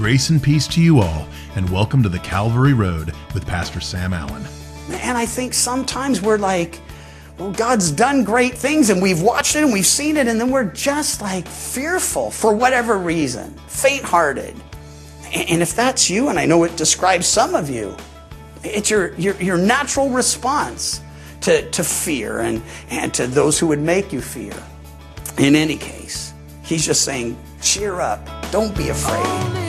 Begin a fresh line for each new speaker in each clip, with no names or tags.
Grace and peace to you all, and welcome to the Calvary Road with Pastor Sam Allen.
And I think sometimes we're like, well, God's done great things and we've watched it and we've seen it, and then we're just like fearful for whatever reason, faint hearted. And if that's you, and I know it describes some of you, it's your, your, your natural response to, to fear and, and to those who would make you fear. In any case, he's just saying, cheer up, don't be afraid.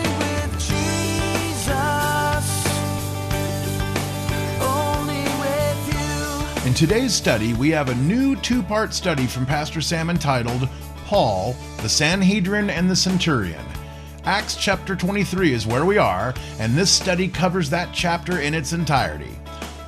In today's study, we have a new two part study from Pastor Sam entitled Paul, the Sanhedrin, and the Centurion. Acts chapter 23 is where we are, and this study covers that chapter in its entirety.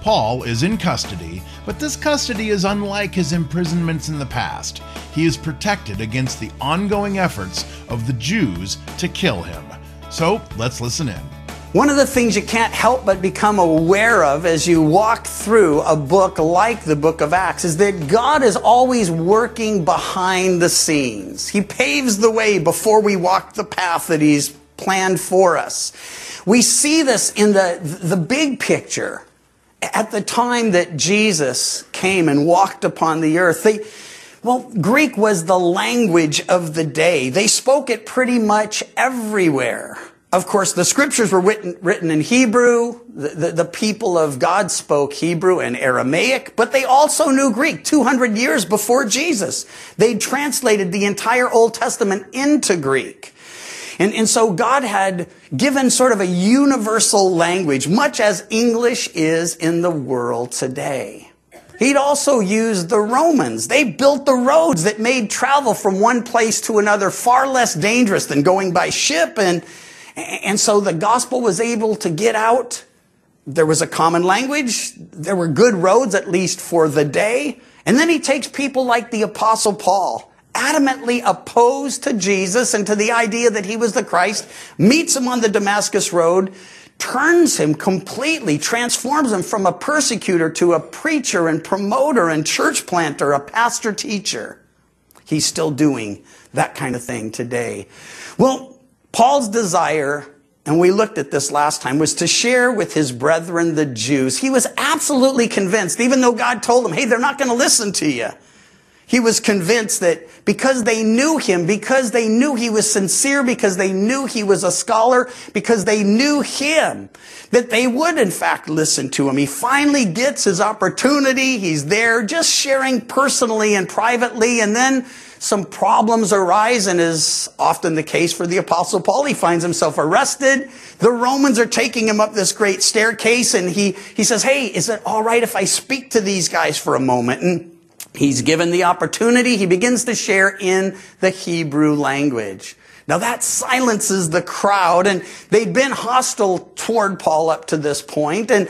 Paul is in custody, but this custody is unlike his imprisonments in the past. He is protected against the ongoing efforts of the Jews to kill him. So let's listen in.
One of the things you can't help but become aware of as you walk through a book like the book of Acts is that God is always working behind the scenes. He paves the way before we walk the path that He's planned for us. We see this in the, the big picture. At the time that Jesus came and walked upon the earth, they, well, Greek was the language of the day. They spoke it pretty much everywhere. Of course, the scriptures were written, written in Hebrew. The, the, the, people of God spoke Hebrew and Aramaic, but they also knew Greek 200 years before Jesus. They translated the entire Old Testament into Greek. And, and so God had given sort of a universal language, much as English is in the world today. He'd also used the Romans. They built the roads that made travel from one place to another far less dangerous than going by ship and and so the gospel was able to get out. There was a common language. There were good roads, at least for the day. And then he takes people like the apostle Paul, adamantly opposed to Jesus and to the idea that he was the Christ, meets him on the Damascus road, turns him completely, transforms him from a persecutor to a preacher and promoter and church planter, a pastor teacher. He's still doing that kind of thing today. Well, Paul's desire, and we looked at this last time, was to share with his brethren, the Jews. He was absolutely convinced, even though God told him, hey, they're not going to listen to you. He was convinced that because they knew him, because they knew he was sincere, because they knew he was a scholar, because they knew him, that they would in fact listen to him. He finally gets his opportunity. He's there just sharing personally and privately. And then some problems arise and is often the case for the apostle Paul. He finds himself arrested. The Romans are taking him up this great staircase and he, he says, Hey, is it all right if I speak to these guys for a moment? And he's given the opportunity. He begins to share in the Hebrew language. Now that silences the crowd and they'd been hostile toward Paul up to this point and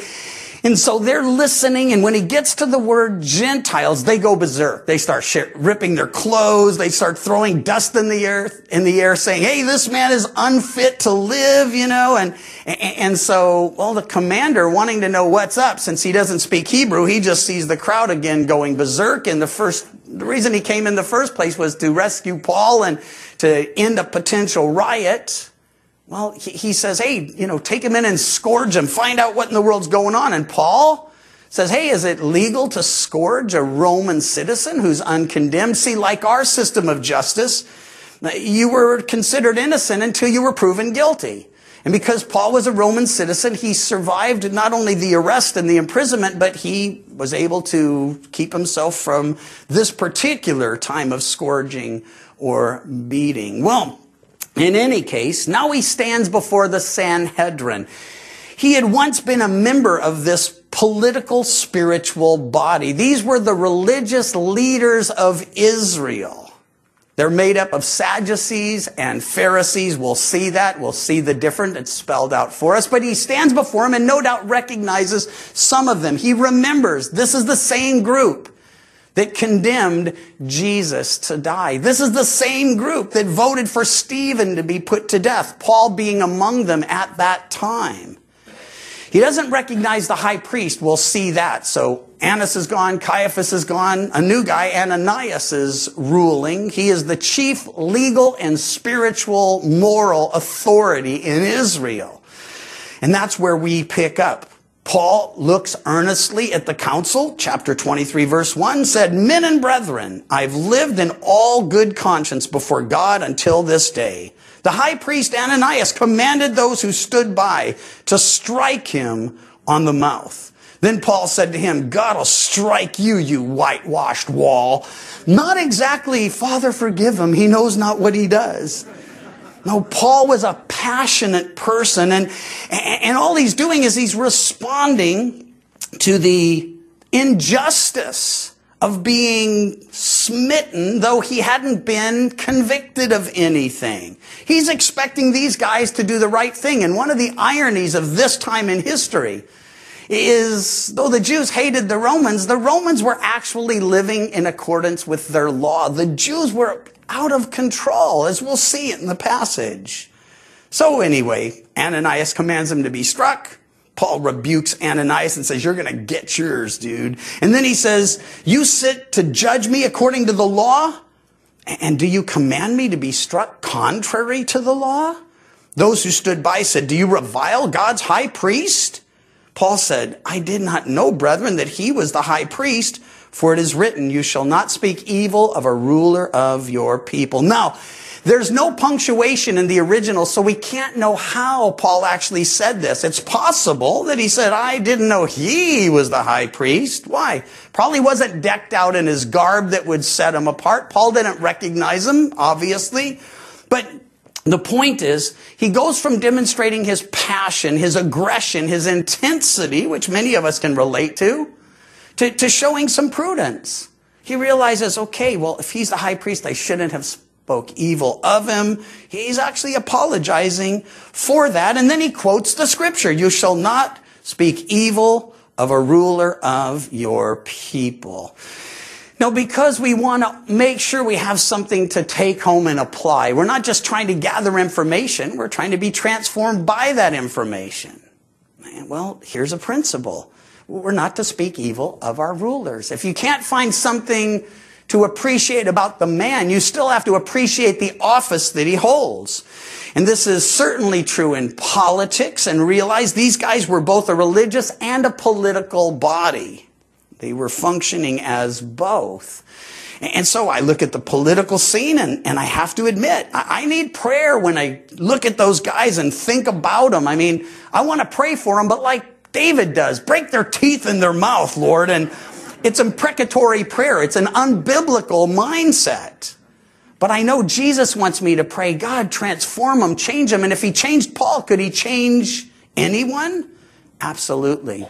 and so they're listening, and when he gets to the word Gentiles, they go berserk. They start ripping their clothes. They start throwing dust in the earth, in the air, saying, "Hey, this man is unfit to live," you know. And and so, well, the commander, wanting to know what's up, since he doesn't speak Hebrew, he just sees the crowd again going berserk. And the first, the reason he came in the first place was to rescue Paul and to end a potential riot. Well, he, he says, hey, you know, take him in and scourge him. Find out what in the world's going on. And Paul says, hey, is it legal to scourge a Roman citizen who's uncondemned? See, like our system of justice, you were considered innocent until you were proven guilty. And because Paul was a Roman citizen, he survived not only the arrest and the imprisonment, but he was able to keep himself from this particular time of scourging or beating. Well, in any case, now he stands before the Sanhedrin. He had once been a member of this political spiritual body. These were the religious leaders of Israel. They're made up of Sadducees and Pharisees. We'll see that. We'll see the difference. It's spelled out for us. But he stands before him and no doubt recognizes some of them. He remembers this is the same group that condemned Jesus to die. This is the same group that voted for Stephen to be put to death, Paul being among them at that time. He doesn't recognize the high priest. We'll see that. So Annas is gone. Caiaphas is gone. A new guy, Ananias, is ruling. He is the chief legal and spiritual moral authority in Israel. And that's where we pick up. Paul looks earnestly at the council. Chapter 23 verse 1 said, Men and brethren, I've lived in all good conscience before God until this day. The high priest Ananias commanded those who stood by to strike him on the mouth. Then Paul said to him, God will strike you, you whitewashed wall. Not exactly, Father, forgive him. He knows not what he does. No, Paul was a passionate person and, and all he's doing is he's responding to the injustice of being smitten, though he hadn't been convicted of anything. He's expecting these guys to do the right thing. And one of the ironies of this time in history is, though the Jews hated the Romans, the Romans were actually living in accordance with their law. The Jews were out of control, as we'll see in the passage. So anyway, Ananias commands him to be struck. Paul rebukes Ananias and says, you're going to get yours, dude. And then he says, you sit to judge me according to the law? And do you command me to be struck contrary to the law? Those who stood by said, do you revile God's high priest? Paul said, I did not know, brethren, that he was the high priest, for it is written, you shall not speak evil of a ruler of your people. Now, there's no punctuation in the original, so we can't know how Paul actually said this. It's possible that he said, I didn't know he was the high priest. Why? Probably wasn't decked out in his garb that would set him apart. Paul didn't recognize him, obviously. But the point is, he goes from demonstrating his passion, his aggression, his intensity, which many of us can relate to, to, to showing some prudence. He realizes, okay, well, if he's the high priest, I shouldn't have spoke evil of him. He's actually apologizing for that. And then he quotes the scripture. You shall not speak evil of a ruler of your people. Now, because we want to make sure we have something to take home and apply, we're not just trying to gather information, we're trying to be transformed by that information. Well, here's a principle. We're not to speak evil of our rulers. If you can't find something to appreciate about the man, you still have to appreciate the office that he holds. And this is certainly true in politics and realize these guys were both a religious and a political body. They were functioning as both. And so I look at the political scene and, and I have to admit, I, I need prayer when I look at those guys and think about them. I mean, I want to pray for them, but like David does, break their teeth in their mouth, Lord, and it's imprecatory prayer. It's an unbiblical mindset. But I know Jesus wants me to pray, God, transform him, change him. And if he changed Paul, could he change anyone? Absolutely.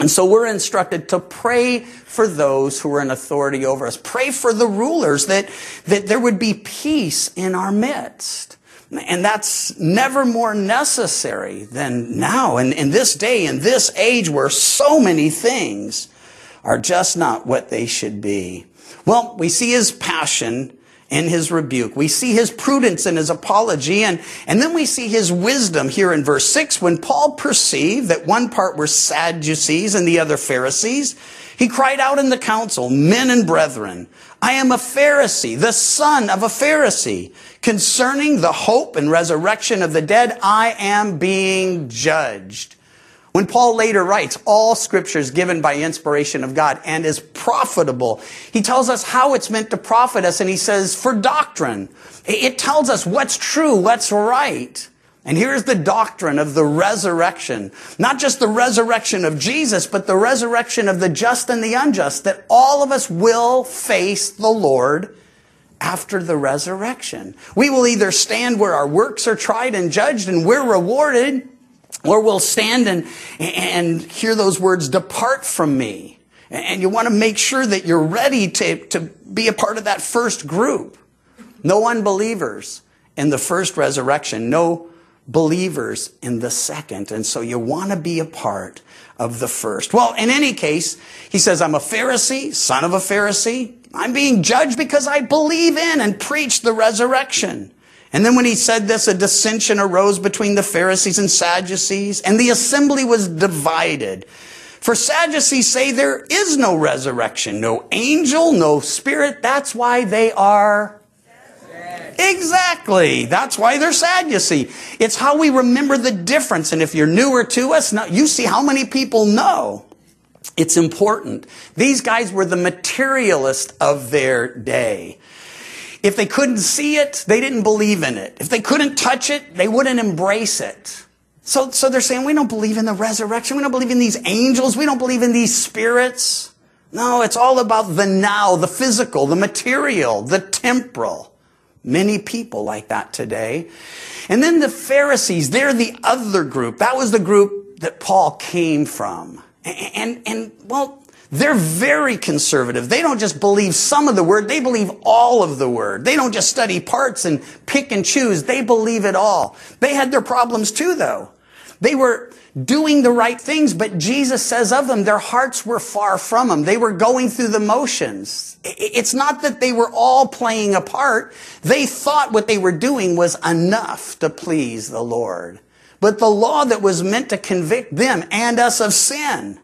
And so we're instructed to pray for those who are in authority over us. Pray for the rulers that, that there would be peace in our midst. And that's never more necessary than now in, in this day, in this age where so many things are just not what they should be. Well, we see his passion in his rebuke. We see his prudence in his apology, and, and then we see his wisdom here in verse 6 when Paul perceived that one part were Sadducees and the other Pharisees. He cried out in the council, Men and brethren, I am a Pharisee, the son of a Pharisee. Concerning the hope and resurrection of the dead, I am being judged. When Paul later writes, all scripture is given by inspiration of God and is profitable, he tells us how it's meant to profit us and he says, for doctrine. It tells us what's true, what's right. And here's the doctrine of the resurrection. Not just the resurrection of Jesus, but the resurrection of the just and the unjust, that all of us will face the Lord after the resurrection. We will either stand where our works are tried and judged and we're rewarded, or we'll stand and, and hear those words, depart from me. And you want to make sure that you're ready to, to be a part of that first group. No unbelievers in the first resurrection, no believers in the second. And so you want to be a part of the first. Well, in any case, he says, I'm a Pharisee, son of a Pharisee. I'm being judged because I believe in and preach the resurrection. And then when he said this, a dissension arose between the Pharisees and Sadducees, and the assembly was divided. For Sadducees say there is no resurrection, no angel, no spirit. That's why they are Exactly. That's why they're sad, you see. It's how we remember the difference. And if you're newer to us, now you see how many people know. It's important. These guys were the materialist of their day. If they couldn't see it, they didn't believe in it. If they couldn't touch it, they wouldn't embrace it. So, so they're saying, we don't believe in the resurrection. We don't believe in these angels. We don't believe in these spirits. No, it's all about the now, the physical, the material, the temporal. Many people like that today. And then the Pharisees, they're the other group. That was the group that Paul came from. And, and, and well, they're very conservative. They don't just believe some of the word, they believe all of the word. They don't just study parts and pick and choose, they believe it all. They had their problems too, though. They were doing the right things, but Jesus says of them, their hearts were far from them. They were going through the motions. It's not that they were all playing a part. They thought what they were doing was enough to please the Lord. But the law that was meant to convict them and us of sin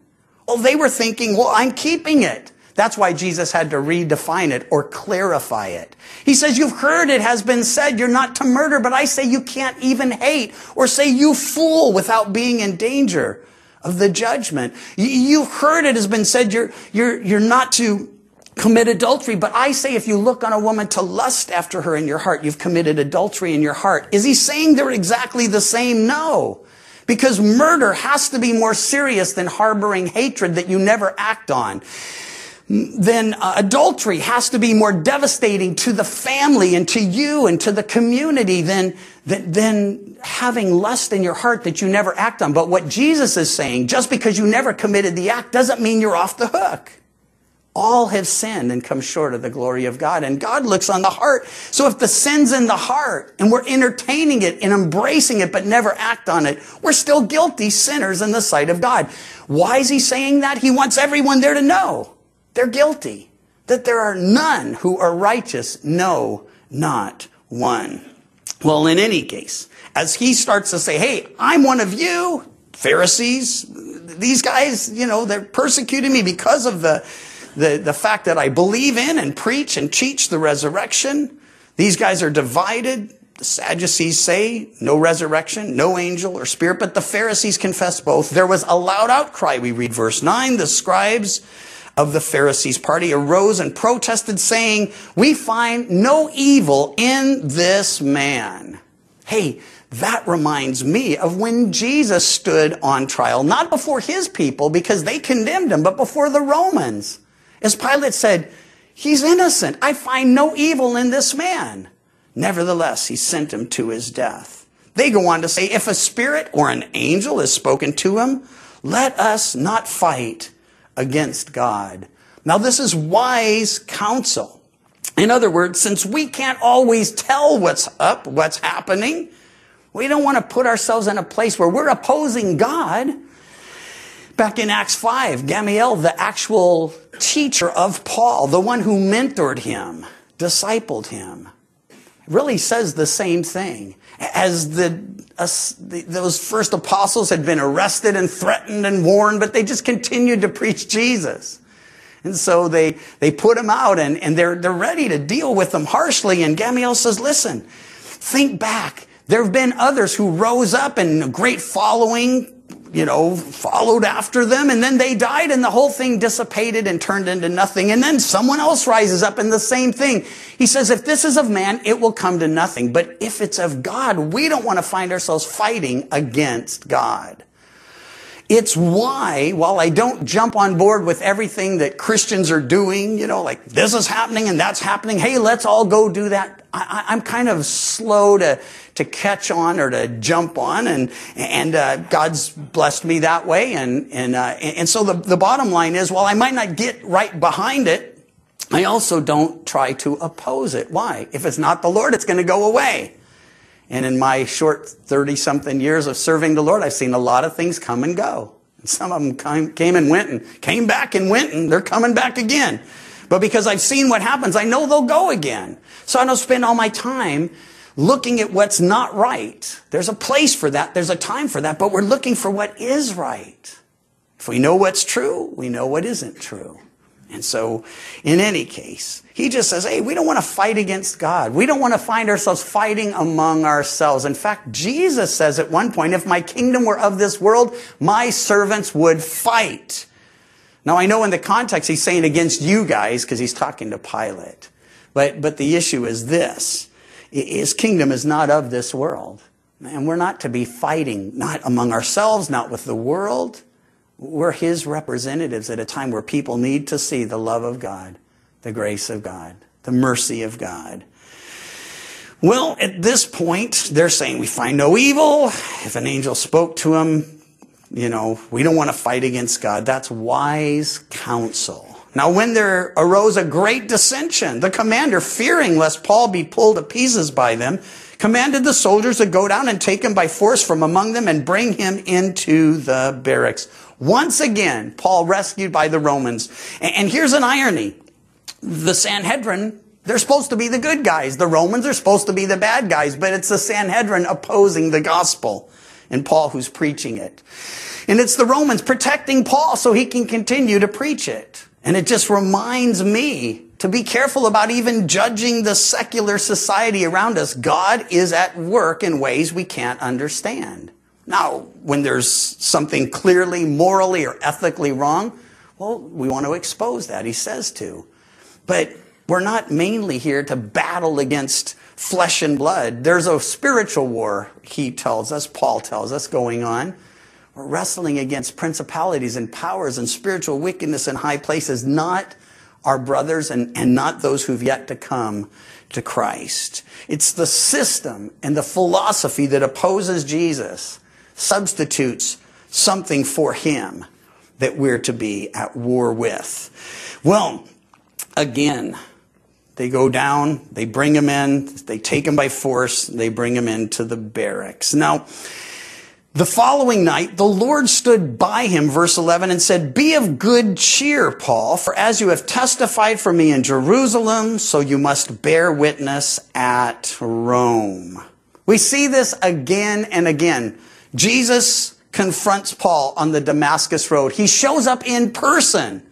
well, they were thinking, well, I'm keeping it. That's why Jesus had to redefine it or clarify it. He says, you've heard it has been said, you're not to murder, but I say you can't even hate or say you fool without being in danger of the judgment. You've heard it has been said, you're, you're, you're not to commit adultery, but I say if you look on a woman to lust after her in your heart, you've committed adultery in your heart. Is he saying they're exactly the same? No. Because murder has to be more serious than harboring hatred that you never act on. Then uh, adultery has to be more devastating to the family and to you and to the community than, than, than having lust in your heart that you never act on. But what Jesus is saying, just because you never committed the act doesn't mean you're off the hook. All have sinned and come short of the glory of God. And God looks on the heart. So if the sin's in the heart and we're entertaining it and embracing it but never act on it, we're still guilty sinners in the sight of God. Why is he saying that? He wants everyone there to know they're guilty. That there are none who are righteous. No, not one. Well, in any case, as he starts to say, hey, I'm one of you, Pharisees, these guys, you know, they're persecuting me because of the the, the fact that I believe in and preach and teach the resurrection. These guys are divided. The Sadducees say no resurrection, no angel or spirit, but the Pharisees confess both. There was a loud outcry. We read verse 9. The scribes of the Pharisees' party arose and protested, saying, We find no evil in this man. Hey, that reminds me of when Jesus stood on trial, not before his people because they condemned him, but before the Romans. As Pilate said, He's innocent. I find no evil in this man. Nevertheless, he sent him to his death. They go on to say, if a spirit or an angel has spoken to him, let us not fight against God. Now, this is wise counsel. In other words, since we can't always tell what's up, what's happening, we don't want to put ourselves in a place where we're opposing God. Back in Acts 5, Gamaliel, the actual teacher of Paul, the one who mentored him, discipled him, really says the same thing. As the, as the, those first apostles had been arrested and threatened and warned, but they just continued to preach Jesus. And so they, they put him out and, and they're, they're ready to deal with them harshly. And Gamaliel says, listen, think back. There have been others who rose up in a great following, you know, followed after them and then they died and the whole thing dissipated and turned into nothing. And then someone else rises up and the same thing. He says, if this is of man, it will come to nothing. But if it's of God, we don't want to find ourselves fighting against God. It's why, while I don't jump on board with everything that Christians are doing, you know, like this is happening and that's happening. Hey, let's all go do that. I, am kind of slow to, to catch on or to jump on and, and, uh, God's blessed me that way. And, and, uh, and so the, the bottom line is, while I might not get right behind it, I also don't try to oppose it. Why? If it's not the Lord, it's going to go away. And in my short 30 something years of serving the Lord, I've seen a lot of things come and go. And some of them came and went and came back and went and they're coming back again. But because I've seen what happens, I know they'll go again. So I don't spend all my time looking at what's not right. There's a place for that. There's a time for that, but we're looking for what is right. If we know what's true, we know what isn't true. And so, in any case, he just says, hey, we don't want to fight against God. We don't want to find ourselves fighting among ourselves. In fact, Jesus says at one point, if my kingdom were of this world, my servants would fight. Now, I know in the context he's saying against you guys because he's talking to Pilate. But, but the issue is this. His kingdom is not of this world. And we're not to be fighting, not among ourselves, not with the world. We're his representatives at a time where people need to see the love of God, the grace of God, the mercy of God. Well, at this point, they're saying we find no evil. If an angel spoke to him, you know, we don't want to fight against God. That's wise counsel. Now, when there arose a great dissension, the commander, fearing lest Paul be pulled to pieces by them, commanded the soldiers to go down and take him by force from among them and bring him into the barracks. Once again, Paul rescued by the Romans. And here's an irony. The Sanhedrin, they're supposed to be the good guys. The Romans are supposed to be the bad guys, but it's the Sanhedrin opposing the gospel and Paul who's preaching it. And it's the Romans protecting Paul so he can continue to preach it. And it just reminds me to be careful about even judging the secular society around us. God is at work in ways we can't understand. Now, when there's something clearly morally or ethically wrong, well, we want to expose that. He says to. But we're not mainly here to battle against flesh and blood. There's a spiritual war, he tells us, Paul tells us, going on. We're wrestling against principalities and powers and spiritual wickedness in high places, not our brothers and, and not those who've yet to come to Christ. It's the system and the philosophy that opposes Jesus, substitutes something for him that we're to be at war with. Well, again, they go down, they bring him in, they take him by force, they bring him into the barracks. Now, the following night, the Lord stood by him, verse 11, and said, Be of good cheer, Paul, for as you have testified for me in Jerusalem, so you must bear witness at Rome. We see this again and again. Jesus confronts Paul on the Damascus Road. He shows up in person.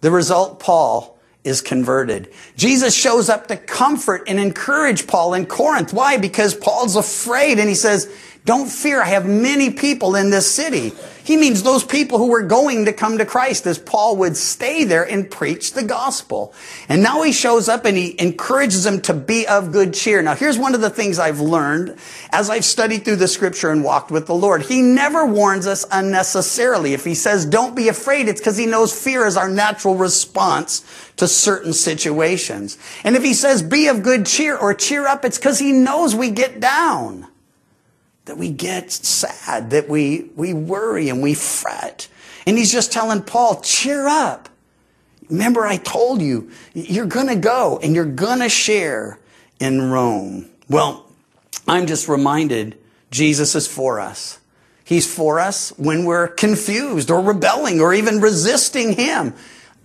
The result, Paul is converted. Jesus shows up to comfort and encourage Paul in Corinth. Why? Because Paul's afraid and he says, don't fear, I have many people in this city. He means those people who were going to come to Christ as Paul would stay there and preach the gospel. And now he shows up and he encourages them to be of good cheer. Now here's one of the things I've learned as I've studied through the scripture and walked with the Lord. He never warns us unnecessarily. If he says don't be afraid, it's because he knows fear is our natural response to certain situations. And if he says be of good cheer or cheer up, it's because he knows we get down that we get sad, that we, we worry and we fret. And he's just telling Paul, cheer up. Remember, I told you, you're going to go and you're going to share in Rome. Well, I'm just reminded Jesus is for us. He's for us when we're confused or rebelling or even resisting him,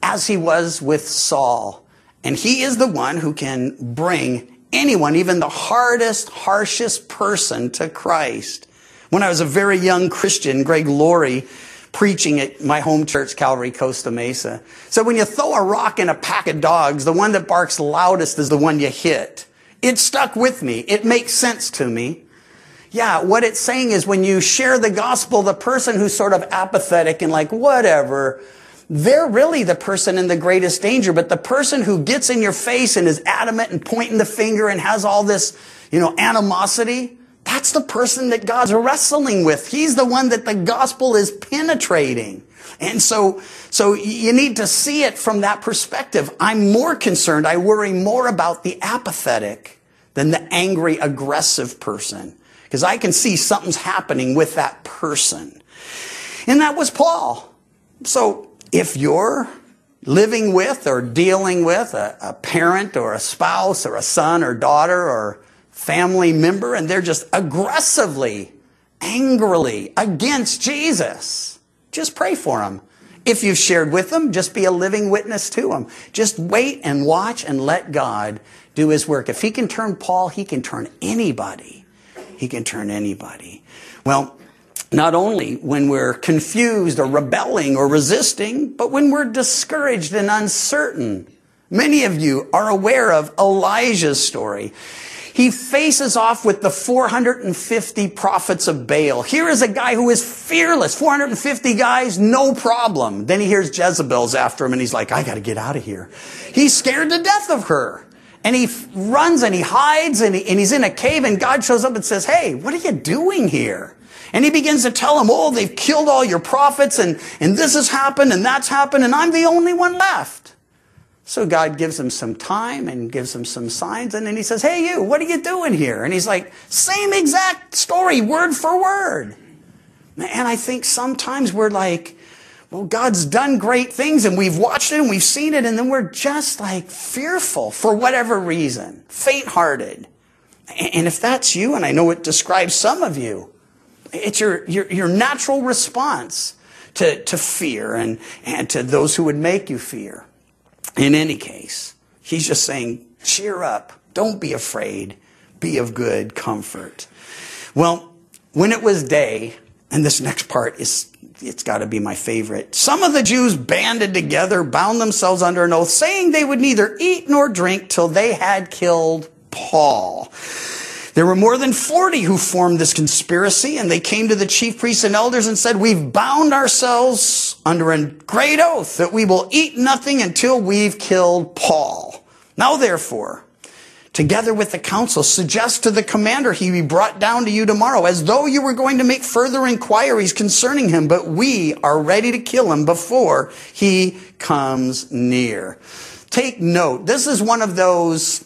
as he was with Saul. And he is the one who can bring anyone, even the hardest, harshest person to Christ. When I was a very young Christian, Greg Laurie, preaching at my home church, Calvary Costa Mesa, said when you throw a rock in a pack of dogs, the one that barks loudest is the one you hit. It stuck with me. It makes sense to me. Yeah, what it's saying is when you share the gospel, the person who's sort of apathetic and like, whatever, they're really the person in the greatest danger. But the person who gets in your face and is adamant and pointing the finger and has all this, you know, animosity, that's the person that God's wrestling with. He's the one that the gospel is penetrating. And so, so you need to see it from that perspective. I'm more concerned, I worry more about the apathetic than the angry, aggressive person. Because I can see something's happening with that person. And that was Paul. So if you're living with or dealing with a, a, parent or a spouse or a son or daughter or family member and they're just aggressively, angrily against Jesus, just pray for them If you've shared with them, just be a living witness to them. Just wait and watch and let God do his work. If he can turn Paul, he can turn anybody. He can turn anybody. Well, not only when we're confused or rebelling or resisting, but when we're discouraged and uncertain. Many of you are aware of Elijah's story. He faces off with the 450 prophets of Baal. Here is a guy who is fearless. 450 guys, no problem. Then he hears Jezebel's after him and he's like, I gotta get out of here. He's scared to death of her. And he runs and he hides and, he, and he's in a cave and God shows up and says, Hey, what are you doing here? And he begins to tell him, Oh, they've killed all your prophets and, and this has happened and that's happened and I'm the only one left. So God gives him some time and gives him some signs. And then he says, Hey, you, what are you doing here? And he's like, Same exact story, word for word. And I think sometimes we're like, well, God's done great things and we've watched it and we've seen it, and then we're just like fearful for whatever reason, faint hearted. And if that's you, and I know it describes some of you, it's your, your, your natural response to, to fear and, and to those who would make you fear. In any case, he's just saying, cheer up. Don't be afraid. Be of good comfort. Well, when it was day, and this next part is it's got to be my favorite. Some of the Jews banded together, bound themselves under an oath, saying they would neither eat nor drink till they had killed Paul. There were more than 40 who formed this conspiracy, and they came to the chief priests and elders and said, We've bound ourselves under a great oath that we will eat nothing until we've killed Paul. Now, therefore, together with the council, suggest to the commander he be brought down to you tomorrow, as though you were going to make further inquiries concerning him, but we are ready to kill him before he comes near. Take note, this is one of those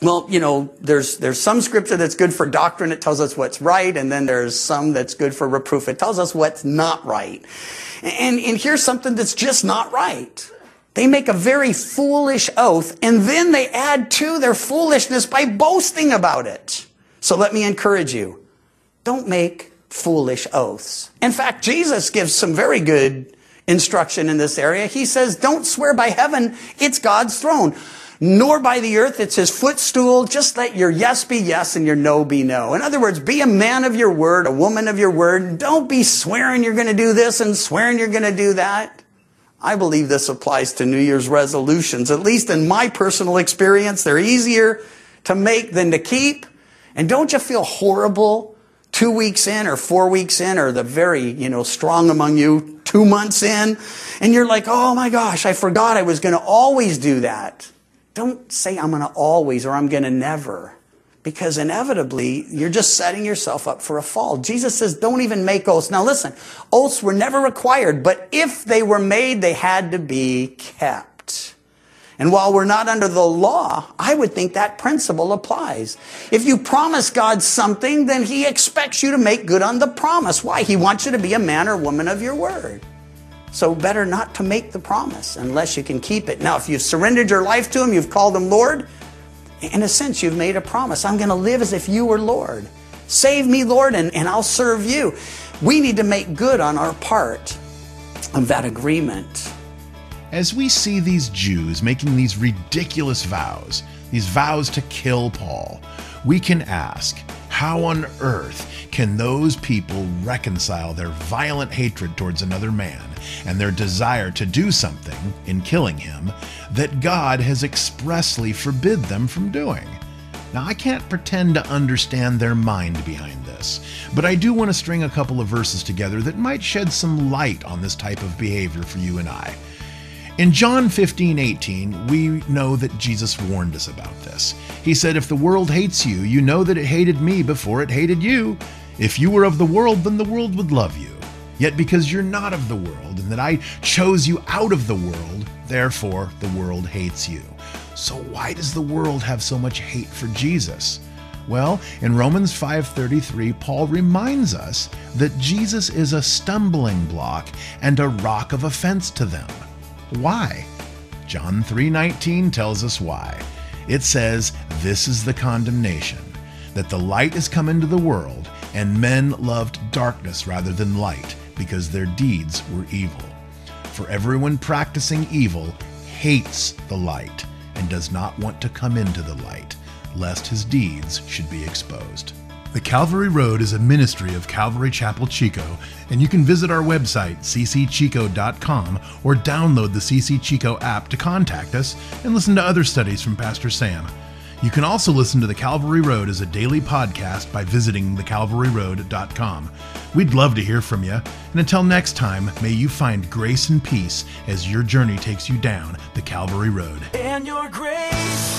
well, you know, there's, there's some scripture that's good for doctrine. It tells us what's right. And then there's some that's good for reproof. It tells us what's not right. And, and here's something that's just not right. They make a very foolish oath and then they add to their foolishness by boasting about it. So let me encourage you. Don't make foolish oaths. In fact, Jesus gives some very good instruction in this area. He says, don't swear by heaven. It's God's throne nor by the earth. It's his footstool. Just let your yes be yes and your no be no. In other words, be a man of your word, a woman of your word. Don't be swearing you're going to do this and swearing you're going to do that. I believe this applies to New Year's resolutions. At least in my personal experience, they're easier to make than to keep. And don't you feel horrible two weeks in or four weeks in or the very, you know, strong among you two months in and you're like, oh my gosh, I forgot I was going to always do that. Don't say, I'm going to always or I'm going to never. Because inevitably, you're just setting yourself up for a fall. Jesus says, don't even make oaths. Now listen, oaths were never required, but if they were made, they had to be kept. And while we're not under the law, I would think that principle applies. If you promise God something, then He expects you to make good on the promise. Why? He wants you to be a man or woman of your word. So better not to make the promise unless you can keep it. Now, if you've surrendered your life to Him, you've called Him Lord, in a sense, you've made a promise. I'm going to live as if you were Lord. Save me, Lord, and, and I'll serve you. We need to make good on our part of that agreement.
As we see these Jews making these ridiculous vows, these vows to kill Paul, we can ask, how on earth can those people reconcile their violent hatred towards another man and their desire to do something in killing him that God has expressly forbid them from doing? Now, I can't pretend to understand their mind behind this, but I do want to string a couple of verses together that might shed some light on this type of behavior for you and I. In John 15, 18, we know that Jesus warned us about this. He said, If the world hates you, you know that it hated me before it hated you. If you were of the world, then the world would love you. Yet because you're not of the world, and that I chose you out of the world, therefore the world hates you. So why does the world have so much hate for Jesus? Well, in Romans 5:33, Paul reminds us that Jesus is a stumbling block and a rock of offense to them. Why? John 3:19 tells us why. It says, "This is the condemnation, that the light is come into the world, and men loved darkness rather than light, because their deeds were evil." For everyone practicing evil hates the light and does not want to come into the light, lest his deeds should be exposed. The Calvary Road is a ministry of Calvary Chapel Chico, and you can visit our website, ccchico.com, or download the CC Chico app to contact us and listen to other studies from Pastor Sam. You can also listen to The Calvary Road as a daily podcast by visiting thecalvaryroad.com. We'd love to hear from you, and until next time, may you find grace and peace as your journey takes you down the Calvary Road.
And your grace